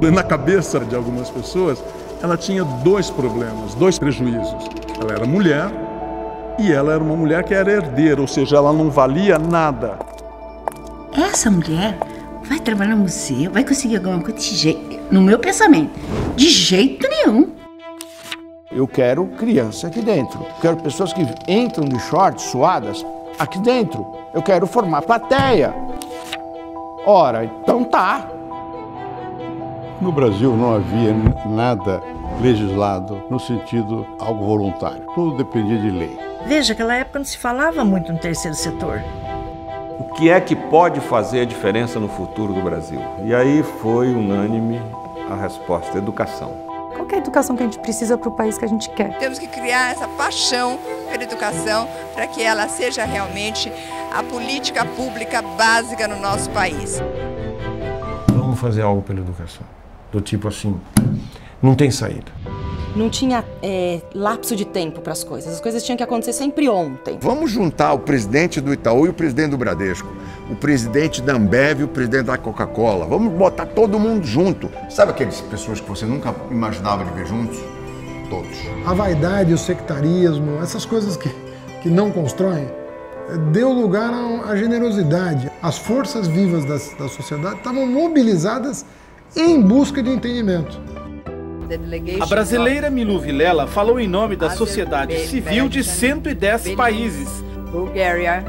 Na cabeça de algumas pessoas, ela tinha dois problemas, dois prejuízos. Ela era mulher e ela era uma mulher que era herdeira, ou seja, ela não valia nada. Essa mulher vai trabalhar no museu, vai conseguir alguma coisa de jeito, no meu pensamento, de jeito nenhum. Eu quero criança aqui dentro. Quero pessoas que entram de shorts suadas aqui dentro. Eu quero formar plateia. Ora, então tá. No Brasil não havia nada legislado no sentido algo voluntário. Tudo dependia de lei. Veja, aquela época não se falava muito no terceiro setor. O que é que pode fazer a diferença no futuro do Brasil? E aí foi unânime a resposta: educação. Qual é a educação que a gente precisa para o país que a gente quer? Temos que criar essa paixão pela educação para que ela seja realmente a política pública básica no nosso país. Vamos fazer algo pela educação. Do tipo assim, não tem saída. Não tinha é, lapso de tempo para as coisas. As coisas tinham que acontecer sempre ontem. Vamos juntar o presidente do Itaú e o presidente do Bradesco, o presidente da Ambev e o presidente da Coca-Cola. Vamos botar todo mundo junto. Sabe aquelas pessoas que você nunca imaginava de ver juntos? Todos. A vaidade, o sectarismo, essas coisas que, que não constroem, deu lugar à generosidade. As forças vivas da, da sociedade estavam mobilizadas em busca de entendimento. A brasileira Milu Vilela falou em nome da sociedade civil de 110 países. Bulgária.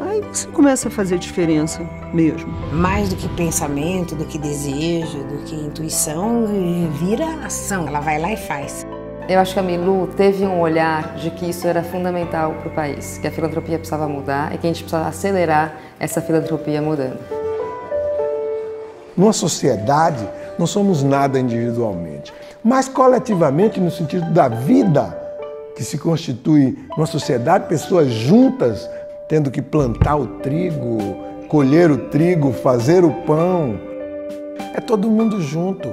Aí você começa a fazer diferença mesmo. Mais do que pensamento, do que desejo, do que intuição, vira ação. Ela vai lá e faz. Eu acho que a Milu teve um olhar de que isso era fundamental para o país, que a filantropia precisava mudar e que a gente precisava acelerar essa filantropia mudando. Numa sociedade, não somos nada individualmente, mas coletivamente, no sentido da vida que se constitui numa sociedade, pessoas juntas tendo que plantar o trigo, colher o trigo, fazer o pão. É todo mundo junto.